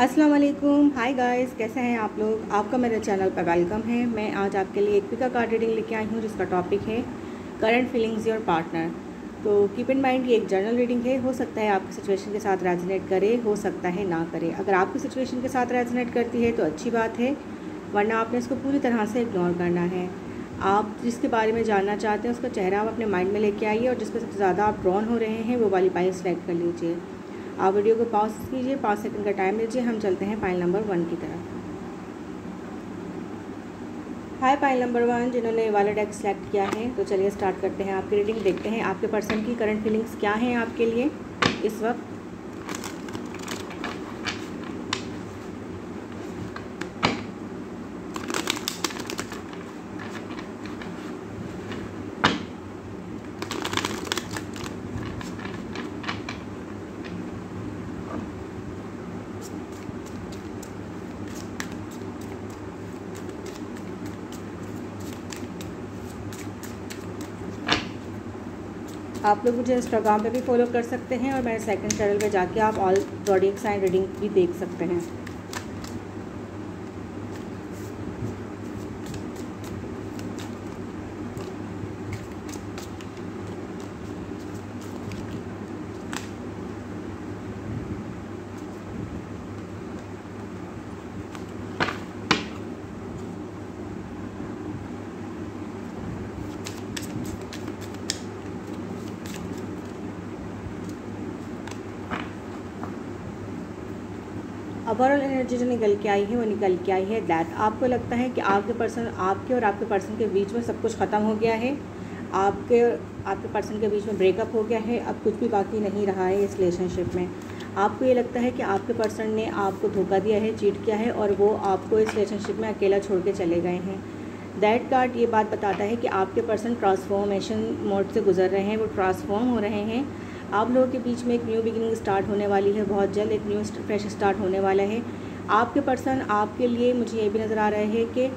अस्सलाम वालेकुम hi guys कैसे हैं आप लोग? आपका मेरे चैनल पर वेलकम है। मैं आज आपके लिए एक पिका कार्ड रीडिंग लेके आई हूँ, जिसका टॉपिक है करंट फीलिंग्स योर पार्टनर तो कीप इन माइंड ये एक जर्नल रीडिंग है। हो सकता है आपकी सिचुएशन के साथ रेजनेट करे, हो सकता है ना करे। अगर आपकी सिचुएशन के साथ रेजनेट करती है तो अच्छी बात है, वरना आपने इसको पूरी तरह से इग्नोर करना है। आप जिसके बारे में जानना चाहते हैं, उसका चेहरा आप अपने माइंड में लेके आइए और जिसपे सबसे ज़्यादा आप ड्रॉन हो रहे हैं, वो वाली पाइल सेलेक्ट कर लीजिए। आप वीडियो को पॉज कीजिए, पाँच सेकंड का टाइम लीजिए, हम चलते हैं फ़ाइल नंबर वन की तरफ़। हाय फ़ाइल नंबर वन जिन्होंने वाला डेक सेलेक्ट किया है तो चलिए स्टार्ट करते हैं आपकी रीडिंग देखते हैं आपके पर्सन की करंट फीलिंग्स क्या हैं आपके लिए इस वक्त। आप लोग मुझे इंस्टाग्राम पे भी फॉलो कर सकते हैं और मेरे सेकंड चैनल पे जाके आप ऑल बॉडी एंड रीडिंग भी देख सकते हैं। ओवरऑल एनर्जी जो निकल के आई है, वो निकल के आई है दैट आपको लगता है कि आपके पर्सन आपके और आपके पर्सन के बीच में सब कुछ ख़त्म हो गया है? आपके आपके पर्सन के बीच में ब्रेकअप हो गया है? अब कुछ भी बाकी नहीं रहा है इस रिलेशनशिप में। आपको ये लगता है कि आपके पर्सन ने आपको धोखा दिया है चीट किया है और वो आपको इस रिलेशनशिप में अकेला छोड़ के चले गए हैं। दैट कार्ड ये बात बताता है कि आपके पर्सन ट्रांसफॉर्मेशन मोड से गुजर रहे हैं, वो ट्रांसफॉर्म हो रहे हैं। आप लोगों के बीच में एक न्यू बिगिनिंग स्टार्ट होने वाली है, बहुत जल्द एक न्यू फ्रेश स्टार्ट होने वाला है। आपके पर्सन आपके लिए मुझे ये भी नज़र आ रहा है कि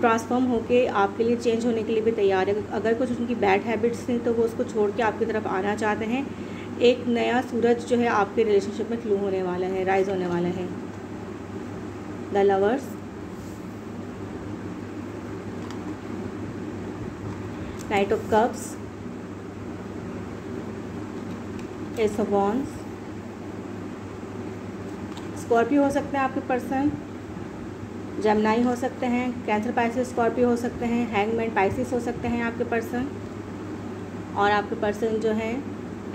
ट्रांसफॉर्म होके आपके लिए चेंज होने के लिए भी तैयार है। अगर कुछ उनकी बैड हैबिट्स हैं तो वो उसको छोड़ के आपकी तरफ़ आना चाहते हैं। एक नया सूरज जो है आपके रिलेशनशिप में फ्लू होने वाला है राइज होने वाला है। The lovers knight of cups ace of Scorpio हो सकते हैं आपके पर्सन जमनाई हो सकते हैं कैंसर पाइसिस स्कॉर्पियो हो सकते हैं हैंगमैन पाइसिस हो सकते हैं आपके पर्सन और आपके पर्सन जो हैं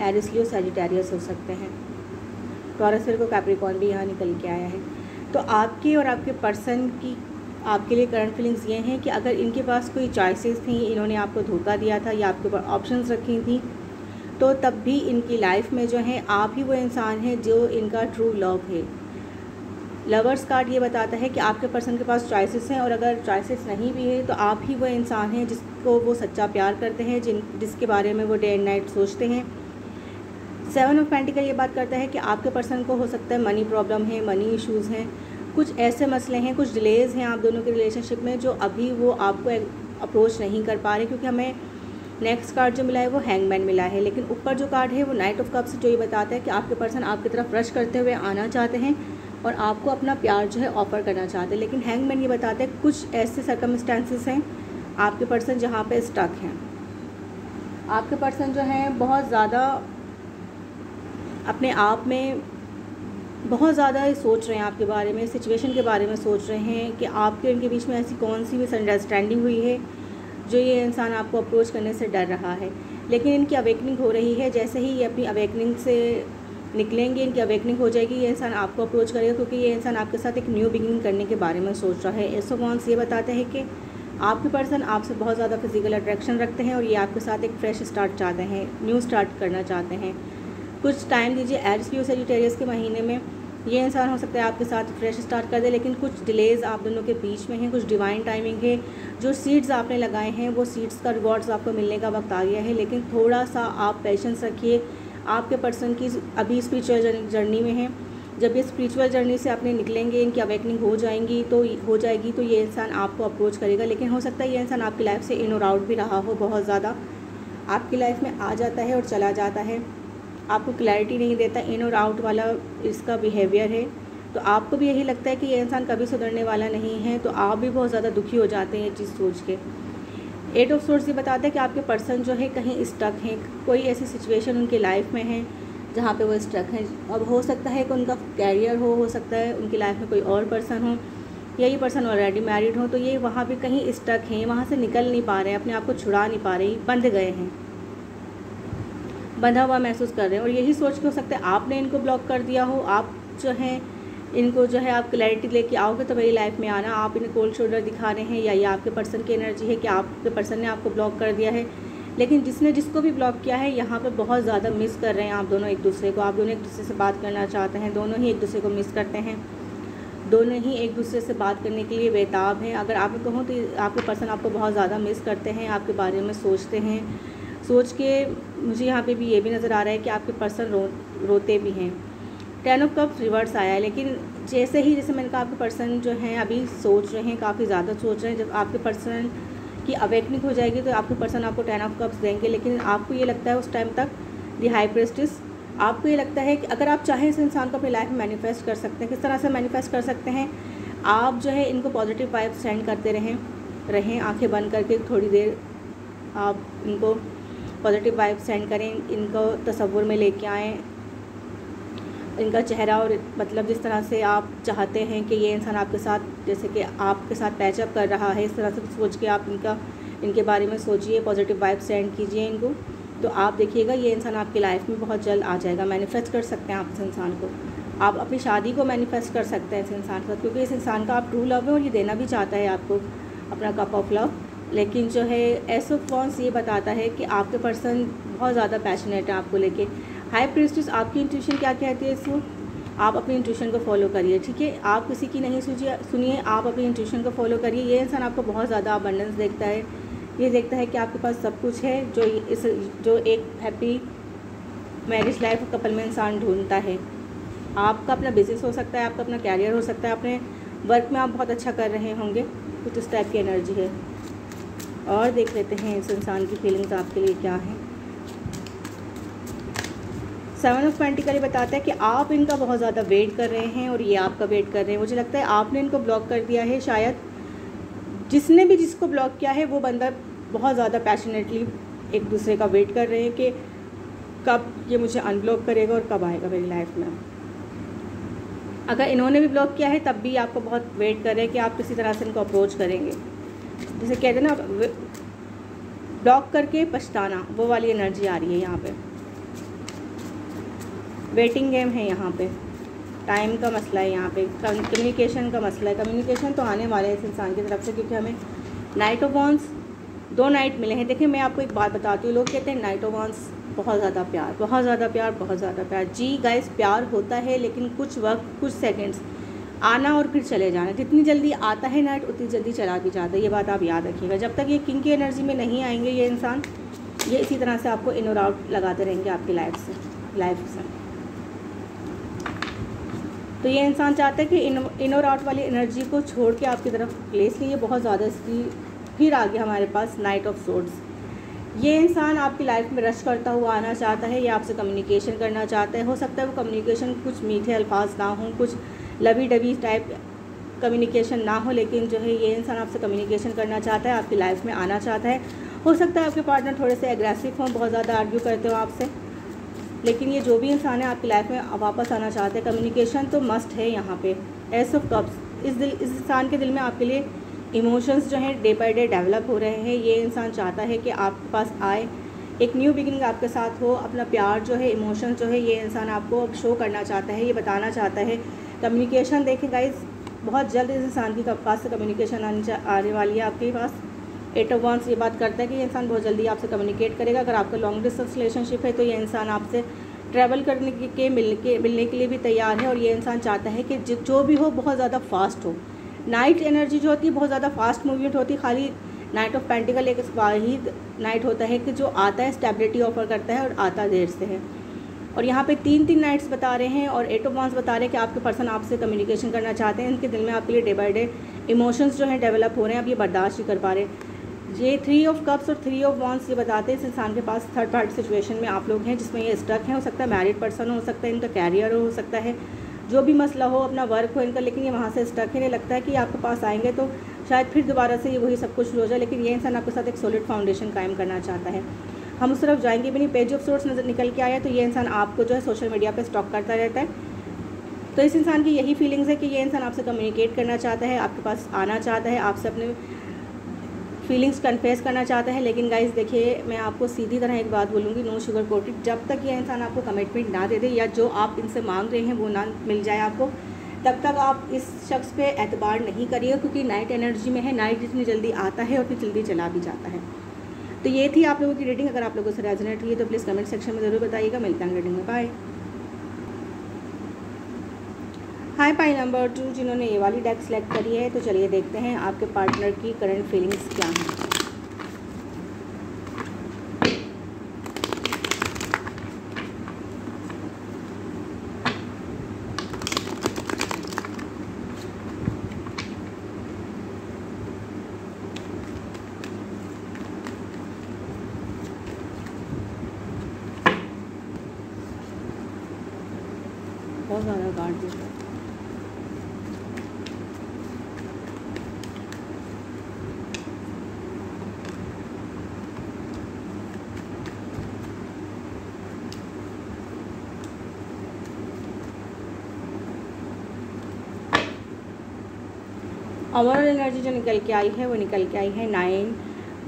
एरिसलियो सेजिटेरियस हो सकते हैं. टॉरस को कैप्रिकॉन भी यहाँ निकल के आया है. तो आपकी और आपके पर्सन की, आपके लिए करंट फीलिंग्स ये हैं कि अगर इनके पास कोई चॉइसेस थी, इन्होंने आपको धोखा दिया था या आपके ऊपर ऑप्शंस रखी थी तो तब भी इनकी लाइफ में जो है, आप ही वो इंसान हैं जो इनका ट्रू लव है। लवर्स कार्ड ये बताता है कि आपके पर्सन के पास चॉइसेस हैं और अगर चॉइसेस नहीं भी है तो आप ही वो इंसान हैं जिसको वो सच्चा प्यार करते हैं, जिन, जिसके बारे में वो डे एंड नाइट सोचते हैं। सेवन ऑफ़ पेंटिकल ये बात करता है कि आपके पर्सन को हो सकता है मनी प्रॉब्लम है मनी इश्यूज़ हैं। कुछ ऐसे मसले हैं, कुछ डिलेज़ हैं आप दोनों के रिलेशनशिप में जो अभी वो आपको अप्रोच नहीं कर पा रहे, क्योंकि हमें नेक्स्ट कार्ड जो मिला है वो हैंगमैन मिला है, लेकिन ऊपर जो कार्ड है वो नाइट ऑफ़ कप्स जो ये बताता है कि आपके पर्सन आपकी तरफ़ रश करते हुए आना चाहते हैं और आपको अपना प्यार जो है ऑफ़र करना चाहते हैं। लेकिन हैंगमैन ये बताते हैं कुछ ऐसे सर्कमस्टांसिस हैं आपके पर्सन जहाँ पे स्टक हैं। आपके पर्सन जो हैं बहुत ज़्यादा अपने आप में बहुत ज़्यादा सोच रहे हैं आपके बारे में सिचुएशन के बारे में सोच रहे हैं कि आपके उनके बीच में ऐसी कौन सी भी अंडरस्टैंडिंग हुई है। जो ये इंसान आपको अप्रोच करने से डर रहा है। लेकिन इनकी अवेकनिंग हो रही है। जैसे ही ये अपनी अवेकनिंग से निकलेंगे, इनकी अवेकनिंग हो जाएगी, ये इंसान आपको अप्रोच करेगा क्योंकि ये इंसान आपके साथ एक न्यू बिगिनिंग करने के बारे में सोच रहा है। ऐसो एसोमॉन्स ये बताते हैं कि आपके पर्सन आपसे बहुत ज़्यादा फ़िज़िकल अट्रैक्शन रखते हैं और ये आपके साथ एक फ्रेश स्टार्ट चाहते हैं न्यू स्टार्ट करना चाहते हैं। कुछ टाइम दीजिए एड्स सेजिटेरियस के महीने में ये इंसान हो सकता है आपके साथ फ्रेश स्टार्ट कर दे, लेकिन कुछ डिलेज़ आप दोनों के बीच में हैं, कुछ डिवाइन टाइमिंग है जो सीड्स आपने लगाए हैं, वो सीड्स का रिवॉर्ड्स आपको मिलने का वक्त आ गया है। लेकिन थोड़ा सा आप पेशेंस रखिए। आपके पर्सन की अभी स्पिरिचुअल जर्नी में है। जब ये स्पिरिचुअल जर्नी से आपने निकलेंगे, इनकी अवेकनिंग हो जाएँगी तो हो जाएगी तो ये इंसान आपको अप्रोच करेगा। लेकिन हो सकता है ये इंसान आपकी लाइफ से इन और आउट भी रहा हो बहुत ज़्यादा। आपकी लाइफ में आ जाता है और चला जाता है। आपको क्लैरिटी नहीं देता इन और आउट वाला इसका बिहेवियर है। तो आपको भी यही लगता है कि ये इंसान कभी सुधरने वाला नहीं है तो आप भी बहुत ज़्यादा दुखी हो जाते हैं ये चीज़ सोच के। एट ऑफ़ सोर्स ये बताता है कि आपके पर्सन जो है कहीं स्टक हैं, कोई ऐसी सिचुएशन उनकी लाइफ में है जहाँ पे वो स्टक हैं। अब हो सकता है कि उनका कैरियर हो हो सकता है उनकी लाइफ में कोई और पर्सन हो या ये पर्सन ऑलरेडी मैरिड हो तो ये वहाँ पे कहीं स्टक हैं, वहाँ से निकल नहीं पा रहे हैं, अपने आप को छुड़ा नहीं पा रहे, बंध गए हैं। बंधा हुआ महसूस कर रहे हैं और यही सोच के हो सकता है आपने इनको ब्लॉक कर दिया हो, आप जो हैं, इनको जो है आप क्लैरिटी लेके आओगे तो मेरी लाइफ में आना। आप इन्हें कोल्ड शोल्डर दिखा रहे हैं या ये आपके पर्सन की एनर्जी है कि आपके पर्सन ने आपको ब्लॉक कर दिया है। लेकिन जिसने जिसको भी ब्लॉक किया है, यहाँ पर बहुत ज़्यादा मिस कर रहे हैं आप दोनों एक दूसरे को। आप दोनों एक दूसरे से बात करना चाहते हैं, दोनों ही एक दूसरे को मिस करते हैं। दोनों ही एक दूसरे से बात करने के लिए बेताब हैं। अगर आप कहूँ तो आपके पर्सन आपको बहुत ज़्यादा मिस करते हैं, आपके बारे में सोचते हैं। सोच के मुझे यहाँ पे भी ये भी नज़र आ रहा है कि आपके पर्सन रो, रोते भी हैं। टेन ऑफ़ कप रिवर्स आया है, लेकिन जैसे ही जैसे मैंने कहा, आपके पर्सन जो हैं, अभी सोच रहे हैं, काफ़ी ज़्यादा सोच रहे हैं। जब आपके पर्सन की अवेकनिंग हो जाएगी तो आपके पर्सन आपको टेन ऑफ़ कप्स देंगे, लेकिन आपको ये लगता है उस टाइम तक दी हाई प्रेस्टिस आपको ये लगता है कि अगर आप चाहें इस इंसान को अपनी लाइफ में मैनिफेस्ट कर सकते हैं, किस तरह से मैनिफेस्ट कर सकते हैं, आप जो है इनको पॉजिटिव वाइब सेंड करते रहें रहें, आँखें बंद करके थोड़ी देर आप इनको पॉजिटिव वाइब सेंड करें, इनको तस्वुर में लेके आएँ। इनका चेहरा और मतलब जिस तरह से आप चाहते हैं कि ये इंसान आपके साथ, जैसे कि आपके साथ पैचअप कर रहा है, इस तरह से सोच के आप इनका, इनके बारे में सोचिए पॉजिटिव वाइब सेंड कीजिए इनको। तो आप देखिएगा, ये इंसान आपकी लाइफ में बहुत जल्द आ जाएगा मैनिफेस्ट कर सकते हैं आप इस इंसान को। आप अपनी शादी को मैनिफेस्ट कर सकते हैं इस इंसान के साथ, क्योंकि इस इंसान का आप ट्रू लव है और ये देना भी चाहता है आपको, अपना कप ऑफ़ लव लेकिन जो है एस ऑफ़ वॉन्स ये बताता है कि आपके पर्सन बहुत ज़्यादा पैशनेट है आपको लेके। हाई प्रिस्टिस आपकी इंट्यूशन क्या कहती है इसको आप अपनी इंट्यूशन को फॉलो करिए, ठीक है? आप किसी की नहीं सुनिए सुनिए, आप अपनी इंट्यूशन को फॉलो करिए। ये इंसान आपको बहुत ज़्यादा अबंडेंस देखता है। ये देखता है कि आपके पास सब कुछ है जो इस, जो एक हैप्पी मैरिज लाइफ कपल में इंसान ढूंढता है। आपका अपना बिज़नेस हो सकता है, आपका अपना कैरियर हो सकता है, अपने वर्क में आप बहुत अच्छा कर रहे होंगे। कुछ इस टाइप की एनर्जी है। और देख लेते हैं इस इंसान की फीलिंग्स आपके लिए क्या हैं। सेवन ऑफ़ पेंटिकल बताता है कि आप इनका बहुत ज़्यादा वेट कर रहे हैं और ये आपका वेट कर रहे हैं। मुझे लगता है आपने इनको ब्लॉक कर दिया है, शायद जिसने भी जिसको ब्लॉक किया है, वो बंदा बहुत ज़्यादा पैशनेटली एक दूसरे का वेट कर रहे हैं कि कब ये मुझे अनब्लॉक करेगा और कब आएगा मेरी लाइफ में। अगर इन्होंने भी ब्लॉक किया है, तब भी आपको बहुत वेट कर रहे हैं कि आप किसी तरह से इनको अप्रोच करेंगे। जैसे कहते हैं ना ब्लॉक करके पछताना, वो वाली एनर्जी आ रही है यहाँ पे। वेटिंग गेम है यहाँ पे। टाइम का मसला है यहाँ पे। कम्युनिकेशन का मसला है। कम्युनिकेशन तो आने वाले है इस इंसान की तरफ़ से क्योंकि हमें नाइट ऑफ़ वॉन्स दो नाइट मिले हैं। देखिए, मैं आपको एक बात बताती हूँ। लोग कहते हैं नाइट ऑफ़ वॉन्स बहुत ज़्यादा प्यार, बहुत ज़्यादा प्यार, बहुत ज़्यादा प्यार। जी गाइस प्यार होता है, लेकिन कुछ वक्त, कुछ सेकंड्स आना और फिर चले जाना। जितनी जल्दी आता है नाइट, उतनी जल्दी चला भी जाता है। ये बात आप याद रखिएगा। जब तक ये किंग की एनर्जी में नहीं आएँगे ये इंसान, ये इसी तरह से आपको इन और आउट लगाते रहेंगे आपकी लाइफ से लाइफ से। तो ये इंसान चाहता है कि इन इन और आउट वाली एनर्जी को छोड़ के आपकी तरफ़ प्लेस लिए बहुत ज़्यादा इसकी, फिर आ गया हमारे पास नाइट ऑफ़ सोर्ड्स ये इंसान आपकी लाइफ में रश करता हुआ आना चाहता है, या आपसे कम्युनिकेशन करना चाहता है। हो सकता है वो कम्युनिकेशन कुछ मीठे अल्फाज ना हों, कुछ लवी डबी टाइप कम्युनिकेशन ना हो, लेकिन जो है ये इंसान आपसे कम्युनिकेशन करना चाहता है, आपकी लाइफ में आना चाहता है। हो सकता है आपके पार्टनर थोड़े से एग्रेसिव हों, बहुत ज़्यादा आर्ग्यू करते हो आपसे। लेकिन ये जो भी इंसान है, आपकी लाइफ में वापस आना चाहते हैं। कम्युनिकेशन तो मस्ट है यहाँ पे। एस ऑफ़ कप्स इस दिल, इस इंसान के दिल में आपके लिए इमोशंस जो हैं डे बाई डे डेवलप हो रहे हैं। ये इंसान चाहता है कि आपके पास आए, एक न्यू बिगिनिंग आपके साथ हो, अपना प्यार जो है इमोशन जो है, ये इंसान आपको शो करना चाहता है, ये बताना चाहता है। कम्युनिकेशन देखें गाइज़ बहुत जल्द इस इंसान की पास से कम्युनिकेशन आने वाली है आपके पास? एट ऑफ़ वंस ये बात करता है कि ये इंसान बहुत जल्दी आपसे कम्युनिकेट करेगा। अगर आपका लॉन्ग डिस्टेंस रिलेशनशिप है तो ये इंसान आपसे ट्रैवल करने के मिलने के मिलने के लिए भी तैयार है और ये इंसान चाहता है कि जो भी हो, बहुत ज़्यादा फास्ट हो। नाइट एनर्जी जो होती है, बहुत ज़्यादा फास्ट मूवमेंट होती है। खाली नाइट ऑफ़ पेंटिकल एक वाहिद नाइट होता है कि जो आता है स्टेबिलिटी ऑफ़र करता है और आता देर से है। और यहाँ पे तीन तीन नाइट्स बता रहे हैं और एट ऑफ़ वॉन्स बता रहे हैं कि आपके पर्सन आपसे कम्युनिकेशन करना चाहते हैं। इनके दिल में आपके लिए डे बाई डे इमोशंस जो हैं डेवलप हो रहे हैं अब ये बर्दाश्त ही कर पा रहे। हैं ये थ्री ऑफ़ कप्स और थ्री ऑफ़ वॉन्स ये बताते हैं, इस इंसान के पास थर्ड पार्टी सिचुएशन में आप लोग हैं, जिसमें ये स्टक हैं। हो सकता है मैरिड पर्सन हो सकता है इनका कैरियर हो सकता है जो भी मसला हो, अपना वर्क हो इनका, लेकिन ये वहाँ से स्टक है। नहीं लगता है कि आपके पास आएँगे तो शायद फिर दोबारा से ये वही सब कुछ हो जाए, लेकिन ये इंसान आपके साथ एक सॉलिड फाउंडेशन कायम करना चाहता है। हम उस तरफ़ जाएँगे भी नहीं पेज ऑफ़ सोर्स नज़र निकल के आया तो ये इंसान आपको जो है सोशल मीडिया पर स्टॉक करता रहता है। तो इस इंसान की यही फीलिंग्स है कि ये इंसान आपसे कम्युनिकेट करना चाहता है, आपके पास आना चाहता है, आपसे अपने फीलिंग्स कन्फेस करना चाहता है। लेकिन गाइज़ देखिए, मैं आपको सीधी तरह एक बात बोलूँगी नो शुगर कोटेड जब तक ये इंसान आपको कमिटमेंट ना दे दे, या जो आप इनसे मांग रहे हैं, वो ना मिल जाए आपको, तब तक आप इस शख्स पे एतबार नहीं करिए, क्योंकि नाइट एनर्जी में है नाइट जितनी जल्दी आता है उतनी जल्दी चला भी जाता है। तो ये थी आप लोगों की रेटिंग अगर आप लोगों से रेजनेट हुई तो प्लीज़ कमेंट सेक्शन में ज़रूर बताइएगा मिलता है रेटिंग में by high pi number two जिन्होंने ये वाली डेक सेलेक्ट करी है तो चलिए देखते हैं आपके पार्टनर की करंट फीलिंग्स क्या हैं। दिख रहा है एनर्जी जो निकल के आई है, वो निकल के आई है नाइन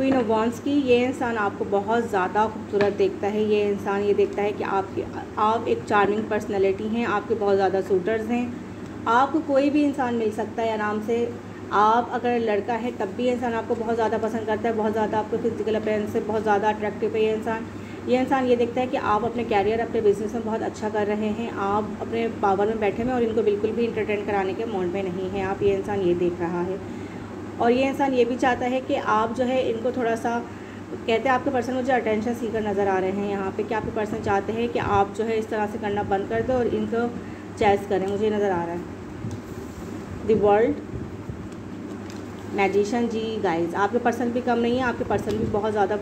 क्वीन ऑफ़ वॉन्स की, ये इंसान आपको बहुत ज़्यादा खूबसूरत देखता है। ये इंसान ये देखता है कि आपकी, आप एक चार्मिंग पर्सनैलिटी हैं, आपके बहुत ज़्यादा सूटर्स हैं। आपको कोई भी इंसान मिल सकता है आराम से। आप अगर लड़का है, तब भी इंसान आपको बहुत ज़्यादा पसंद करता है, बहुत ज़्यादा आपको फ़िज़िकल अपेयरेंस से बहुत ज़्यादा अट्रैक्टिव है ये इंसान। ये इंसान ये देखता है कि आप अपने कैरियर अपने बिज़नेस में बहुत अच्छा कर रहे हैं। आप अपने पावर में बैठे हैं और इनको बिल्कुल भी इंटरटेन कराने के मोड में नहीं हैं। आप ये इंसान ये देख रहा है। और ये इंसान ये भी चाहता है कि आप जो है इनको थोड़ा सा, कहते हैं आपके पर्सन मुझे अटेंशन सीकर नज़र आ रहे हैं, यहाँ पे कि आपके पर्सन चाहते हैं कि आप जो है इस तरह से करना बंद कर दो और इनको चैस करें, मुझे नज़र आ रहा है। द वर्ल्ड मैजिशन जी गाइज़ आपके पर्सन भी कम नहीं है, आपके पर्सन भी बहुत ज़्यादा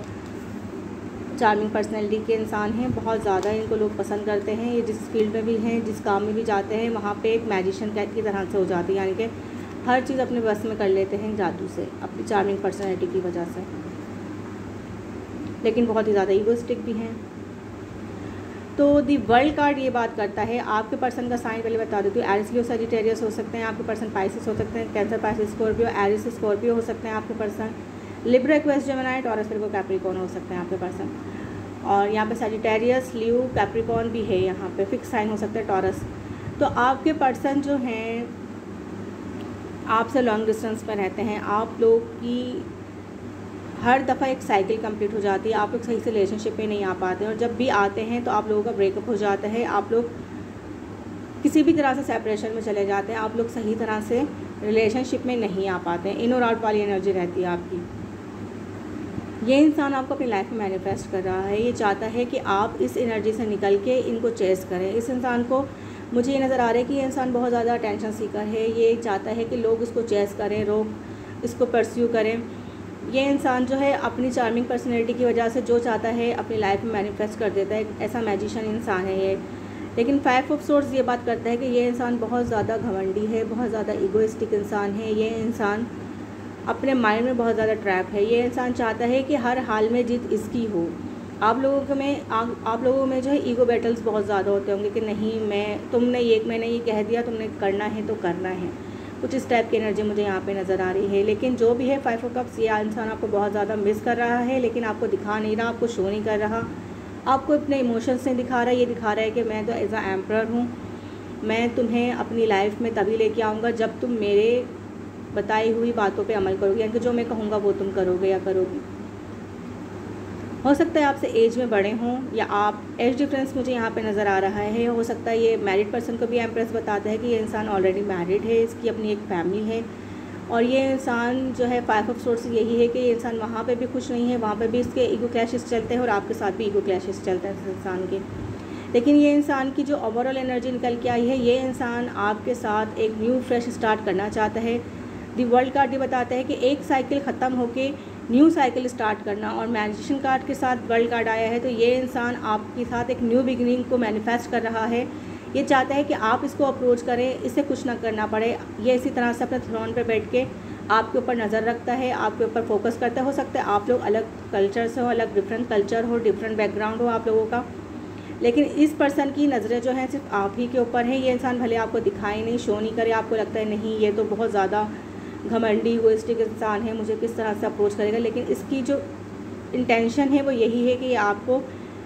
चार्मिंग पर्सनैलिटी के इंसान हैं, बहुत ज़्यादा इनको लोग पसंद करते हैं, ये जिस फ़ील्ड में भी हैं, जिस काम में भी जाते हैं, वहाँ पे एक मैजिशियन कैद की तरह से हो जाती है, यानी कि हर चीज़ अपने बस में कर लेते हैं जादू से, अपनी चार्मिंग पर्सनैलिटी की वजह से। लेकिन बहुत ही ज़्यादा ईगोस्टिक भी हैं। तो दी वर्ल्ड कार्ड ये बात करता है, आपके पर्सन का साइन पहले बता देती हूँ एरिस लियो सजिटेरियस हो सकते हैं, आपके पर्सन पाइसिस हो सकते हैं Cancer Pisces Scorpio Aries Scorpio हो सकते हैं आपके पर्सन लिब्रा एक्वेस्ट जेमिनाई टॉरस फिर को कैप्रिकॉन हो सकते हैं आपके पर्सन और यहाँ पे सजिटेरियस ल्यू कैप्रिकॉन भी है यहाँ पे फिक्स साइन हो सकता है टॉरस तो आपके पर्सन जो हैं आपसे लॉन्ग डिस्टेंस पर रहते हैं, आप लोग की हर दफ़ा एक साइकिल कंप्लीट हो जाती है, आप लोग सही से रिलेशनशिप में नहीं आ पाते और जब भी आते हैं तो आप लोगों का ब्रेकअप हो जाता है, आप लोग किसी भी तरह से सेपरेशन में चले जाते हैं, आप लोग सही तरह से रिलेशनशिप में नहीं आ पाते हैं इन और आउट वाली एनर्जी रहती है आपकी। ये इंसान आपको अपनी लाइफ में मैनिफेस्ट कर रहा है, ये चाहता है कि आप इस एनर्जी से निकल के इनको चेस करें, इस इंसान को मुझे ये नज़र आ रहा है कि ये इंसान बहुत ज़्यादा अटेंशन सीकर है। ये चाहता है कि लोग इसको चेस करें लोग इसको परस्यू करें। ये इंसान जो है अपनी चार्मिंग पर्सनैलिटी की वजह से जो चाहता है अपनी लाइफ में मैनिफेस्ट कर देता है। ऐसा मैजिशियन इंसान है ये। लेकिन फाइव ऑफ़ सोर्स ये बात करता है कि ये इंसान बहुत ज़्यादा घमंडी है, बहुत ज़्यादा ईगोइस्टिक इंसान है। ये इंसान अपने माइंड में बहुत ज़्यादा ट्रैप है। ये इंसान चाहता है कि हर हाल में जीत इसकी हो। आप लोगों के में आ, आप लोगों में जो है ईगो बैटल्स बहुत ज़्यादा होते होंगे कि नहीं मैं तुमने एक मैंने ये कह दिया तुमने करना है तो करना है। कुछ इस टाइप की एनर्जी मुझे यहाँ पे नज़र आ रही है। लेकिन जो भी है फाइव ऑफ़ कप्स ये इंसान आपको बहुत ज़्यादा मिस कर रहा है लेकिन आपको दिखा नहीं रहा आपको शो नहीं कर रहा। आपको अपने इमोशंस नहीं दिखा रहा है ये दिखा रहा है कि मैं तो एज आ एम्प्रर हूँ। मैं तुम्हें अपनी लाइफ में तभी लेके आऊँगा जब तुम मेरे बताई हुई बातों पे अमल करोगे यानी कि जो मैं कहूँगा वो तुम करोगे या करोगी। हो सकता है आपसे एज में बड़े हों या आप एज डिफरेंस मुझे यहाँ पे नज़र आ रहा है। हो सकता है ये मैरिड पर्सन को भी एम्प्रेस बताता है कि ये इंसान ऑलरेडी मैरिड है, इसकी अपनी एक फैमिली है। और ये इंसान जो है फाइव ऑफ़ सोर्स यही है कि ये इंसान वहाँ पे भी खुश नहीं है, वहाँ पे भी इसके ईगो क्लैशेस चलते हैं और आपके साथ भी ईगो क्लैशेस चलते हैं इस इंसान के। लेकिन ये इंसान की जो ओवरऑल एनर्जी निकल के आई है, ये इंसान आपके साथ एक न्यू फ्रेश स्टार्ट करना चाहता है। दी वर्ल्ड कार्ड ये बताता है कि एक साइकिल ख़त्म होके न्यू साइकिल स्टार्ट करना और मैजिशियन कार्ड के साथ वर्ल्ड कार्ड आया है तो ये इंसान आपके साथ एक न्यू बिगनिंग को मैनिफेस्ट कर रहा है। ये चाहता है कि आप इसको अप्रोच करें, इससे कुछ ना करना पड़े। ये इसी तरह से अपने थ्रोन पर बैठ के आपके ऊपर नज़र रखता है, आपके ऊपर फोकस करता हो। सकता है आप लोग अलग कल्चर से हो, अलग डिफरेंट कल्चर हो, डिफरेंट बैकग्राउंड हो आप लोगों का। लेकिन इस पर्सन की नज़रें जो हैं, सिर्फ़ आप ही के ऊपर हैं। ये इंसान भले आपको दिखाए नहीं, शो नहीं करे, आपको लगता है, नहीं, ये तो बहुत ज़्यादा घमंडी इगोइस्टिक इंसान है, मुझे किस तरह से अप्रोच करेगा? लेकिन इसकी जो इंटेंशन है वो यही है कि ये आपको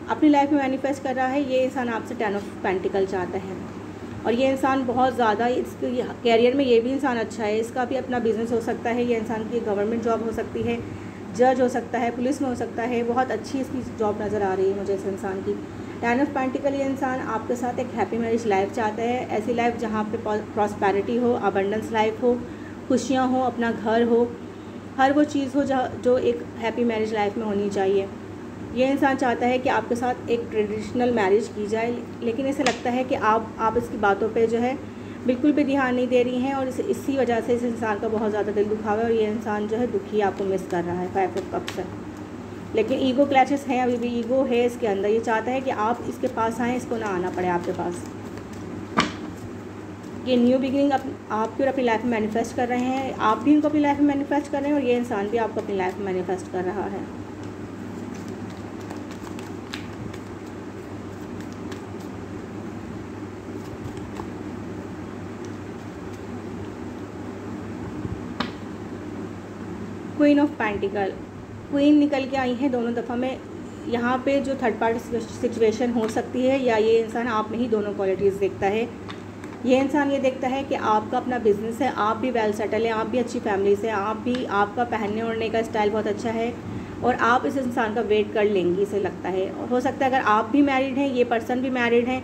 अपनी लाइफ में मैनिफेस्ट कर रहा है, ये इंसान आपसे टेन ऑफ़ पेंटिकल चाहता है। और ये इंसान बहुत ज़्यादा इसके कैरियर में ये भी इंसान अच्छा है, इसका भी अपना बिज़नेस हो सकता है, ये इंसान की गवर्नमेंट जॉब हो सकती है जज हो सकता है, पुलिस में हो सकता है, बहुत अच्छी इसकी जॉब नज़र आ रही है मुझे इस इंसान की। टेन ऑफ़ पेंटिकल ये इंसान आपके साथ एक हैप्पी मैरिज लाइफ चाहता है, ऐसी लाइफ जहाँ पे प्रॉस्पैरिटी हो अबंडेंस लाइफ हो खुशियाँ हो अपना घर हो हर वो चीज़ हो जहाँ जो एक हैप्पी मैरिज लाइफ में होनी चाहिए। ये इंसान चाहता है कि आपके साथ एक ट्रेडिशनल मैरिज की जाए लेकिन इसे लगता है कि आप आप इसकी बातों पे जो है बिल्कुल भी ध्यान नहीं दे रही हैं और इस, इसी वजह से इस इंसान का बहुत ज़्यादा दिल दुखा है और ये इंसान जो है दुखी आपको मिस कर रहा है फाइव ऑफ़ कप से। लेकिन ईगो क्लैचेस हैं अभी भी ईगो है इसके अंदर। ये चाहता है कि आप इसके पास आएँ इसको ना आना पड़े आपके पास। ये न्यू बिगिनिंग आप आपकी और अपनी लाइफ में मैनिफेस्ट कर रहे हैं। आप भी उनको अपनी लाइफ में मैनिफेस्ट कर रहे हैं और ये इंसान भी आपको अपनी लाइफ में मैनिफेस्ट कर रहा है। क्वीन ऑफ़ पैंटिकल क्वीन निकल के आई है दोनों दफ़ा में। यहाँ पे जो थर्ड पार्टी सिचुएशन हो सकती है या ये इंसान आप में ही दोनों क्वालिटीज़ देखता है। ये इंसान ये देखता है कि आपका अपना बिज़नेस है, आप भी वेल सेटल हैं, आप भी अच्छी फैमिली से आप भी, आपका पहनने ओढ़ने का स्टाइल बहुत अच्छा है और आप इस इंसान का वेट कर लेंगी, इसे लगता है। और हो सकता है अगर आप भी मैरिड हैं, ये पर्सन भी मैरिड हैं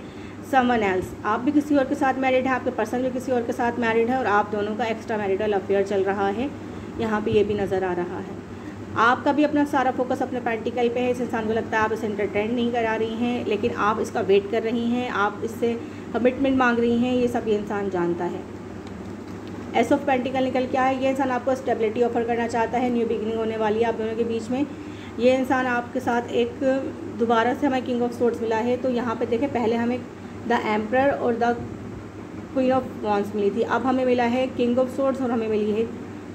समन एल्स आप भी किसी और के साथ मैरिड हैं, आपके पर्सन भी किसी और के साथ मैरिड है और आप दोनों का एक्स्ट्रा मैरिडल अफेयर चल रहा है, यहाँ पे ये भी नज़र आ रहा है। आपका भी अपना सारा फोकस अपने प्रैक्टिकल पे है, इस इंसान को लगता है आप इसे इंटरटेन नहीं करा रही हैं, लेकिन आप इसका वेट कर रही हैं, आप इससे कमिटमेंट मांग रही हैं, ये सब ये इंसान जानता है। एस ऑफ़ पेंटिकल निकल के आए ये इंसान आपको स्टेबिलिटी ऑफ़र करना चाहता है न्यू बिगनिंग होने वाली है आप दोनों के बीच में। ये इंसान आपके साथ एक दोबारा से हमें किंग ऑफ़ सोर्ट्स मिला है तो यहाँ पे देखें, पहले हमें द एम्प्रर और द क्वीन ऑफ़ वॉन्स मिली थी, अब हमें मिला है किंग ऑफ़ सोर्ट्स और हमें मिली है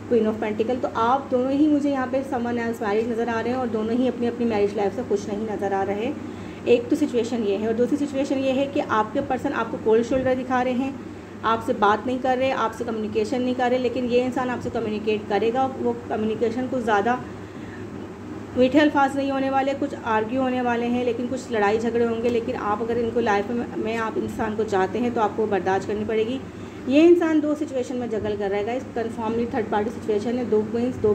क्वीन ऑफ़ पेंटिकल तो आप दोनों ही मुझे यहाँ पे समन एल्स मैरिज नज़र आ रहे हैं और दोनों ही अपनी अपनी मैरिज लाइफ से खुश नहीं नज़र आ रहे एक तो सिचुएशन ये है और दूसरी सिचुएशन ये है कि आपके पर्सन आपको कोल्ड शोल्डर दिखा रहे हैं, आपसे बात नहीं कर रहे, आपसे कम्युनिकेशन नहीं कर रहे, लेकिन ये इंसान आपसे कम्युनिकेट करेगा वो कम्युनिकेशन कुछ ज़्यादा मीठे अल्फाज नहीं होने वाले, कुछ आर्ग्यू होने वाले हैं, लेकिन कुछ लड़ाई झगड़े होंगे, लेकिन आप अगर इनको लाइफ में आप इंसान को चाहते हैं तो आपको बर्दाश्त करनी पड़ेगी। ये इंसान दो सिचुएशन में जगल कर रहेगा। इस कन्फर्मली थर्ड पार्टी सिचुएशन है। दो क्वींस दो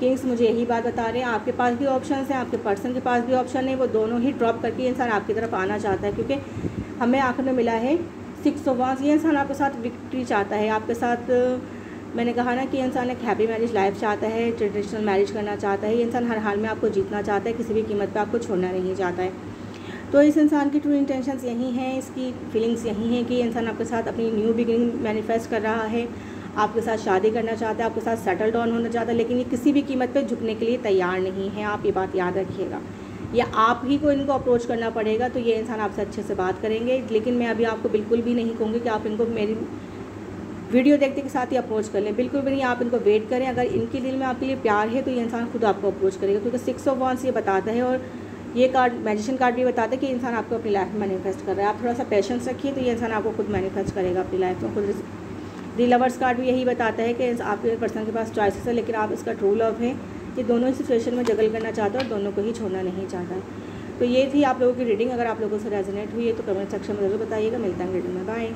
किंग्स मुझे यही बात बता रहे हैं। आपके पास भी ऑप्शन हैं, आपके पर्सन के पास भी ऑप्शन है। वो दोनों ही ड्रॉप करके इंसान आपकी तरफ़ आना चाहता है क्योंकि हमें आखिर में मिला है सिक्स ऑफ़ वांस ये इंसान आपके साथ विक्ट्री चाहता है। आपके साथ, मैंने कहा ना कि इंसान एक हैप्पी मैरिज लाइफ चाहता है ट्रेडिशनल मैरिज करना चाहता है। ये इंसान हर हाल में आपको जीतना चाहता है, किसी भी कीमत पर आपको छोड़ना नहीं चाहता है। तो इस इंसान की ट्रू इंटेंशंस यही हैं, इसकी फीलिंग्स यही हैं कि इंसान आपके साथ अपनी न्यू बिगिनिंग मैनिफेस्ट कर रहा है, आपके साथ शादी करना चाहता है, आपके साथ सेटल डाउन होना चाहता है, लेकिन ये किसी भी कीमत पर झुकने के लिए तैयार नहीं है, आप ये बात याद रखिएगा। या आप ही को इनको अप्रोच करना पड़ेगा तो ये इंसान आपसे अच्छे से बात करेंगे, लेकिन मैं अभी आपको बिल्कुल भी नहीं कहूँगी कि आप इनको मेरी वीडियो देखते के साथ ही अप्रोच कर लें। बिल्कुल भी नहीं, आप इनको वेट करें, अगर इनके दिल में आपके लिए प्यार है तो ये इंसान खुद आपको अप्रोच करेगा, क्योंकि सिक्स ऑफ़ वॉन्स ये बताता है और ये कार्ड मैजिशियन कार्ड भी बताते हैं कि इंसान आपको अपनी लाइफ में मैनिफेस्ट कर रहा है। आप थोड़ा सा पेशेंस रखिए तो ये इंसान आपको खुद मैनिफेस्ट करेगा अपनी लाइफ में। खुद दी लवर्स कार्ड भी यही बताता है कि आपके पर्सन के पास चॉइसेस है, लेकिन आप इसका ट्रू लव है ये दोनों ही सिचुएशन में जगल करना चाहता है और दोनों को ही छोड़ना नहीं चाहता। तो ये थी आप लोगों की रीडिंग अगर आप लोगों से रेजोनेट हुई है तो कमेंट सेक्शन में ज़रूर बताइएगा। मिलता है रीडिंग में। बाय